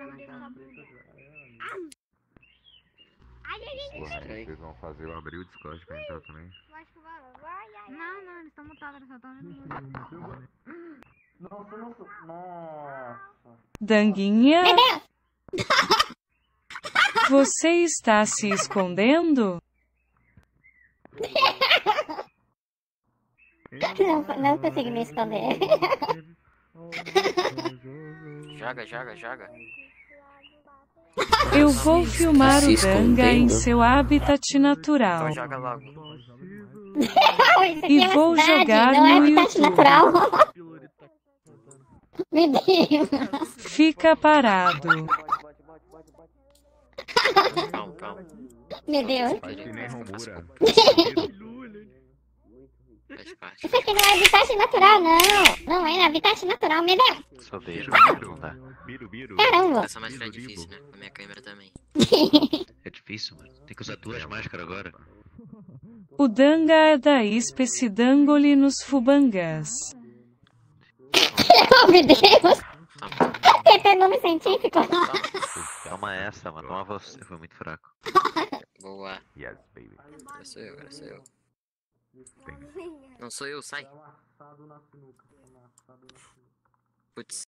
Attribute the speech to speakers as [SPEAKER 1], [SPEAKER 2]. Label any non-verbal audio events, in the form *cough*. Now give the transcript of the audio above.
[SPEAKER 1] Ai, ai, ai.
[SPEAKER 2] Porra, aí vocês vão fazer eu abrir o Discord pra entrar também?
[SPEAKER 1] Vai, vai, vai, ai,
[SPEAKER 3] Não, não, eles estão mutados, eles só estão vendo
[SPEAKER 4] Nossa, nossa, nossa.
[SPEAKER 5] Danguinha? Você está se escondendo?
[SPEAKER 1] Não, não consigo me esconder. *laughs*
[SPEAKER 6] Joga, joga, joga.
[SPEAKER 5] Eu vou filmar o Danga em seu habitat natural.
[SPEAKER 6] Então
[SPEAKER 5] E
[SPEAKER 1] é
[SPEAKER 5] vou
[SPEAKER 1] cidade,
[SPEAKER 5] jogar
[SPEAKER 1] é
[SPEAKER 5] no
[SPEAKER 1] habitat
[SPEAKER 5] YouTube.
[SPEAKER 1] natural. Meu Deus.
[SPEAKER 5] Fica parado.
[SPEAKER 6] Calma, calma.
[SPEAKER 1] Meu Deus. *laughs*
[SPEAKER 2] Faz *laughs*
[SPEAKER 6] parte.
[SPEAKER 1] Isso aqui não é habitat natural, não. Não é habitat natural, meu Deus.
[SPEAKER 7] Só deixa
[SPEAKER 2] Biru,
[SPEAKER 7] não dá.
[SPEAKER 2] biru, biru.
[SPEAKER 1] Caramba.
[SPEAKER 6] Essa máscara é difícil, né? A minha câmera também. *laughs*
[SPEAKER 7] É difícil, mano. Tem que usar duas máscaras agora.
[SPEAKER 5] O Danga é da espécie Dangoli nos Fubangás.
[SPEAKER 1] Oh, meu Deus.
[SPEAKER 6] Toma,
[SPEAKER 1] Tem até nome científico.
[SPEAKER 6] toma.
[SPEAKER 7] Toma essa, mano. Toma você. Foi muito fraco.
[SPEAKER 6] Boa.
[SPEAKER 2] Yes, baby.
[SPEAKER 6] Agora sou eu, agora sou eu. Não sou eu, sai.
[SPEAKER 4] É. É.
[SPEAKER 6] Putz.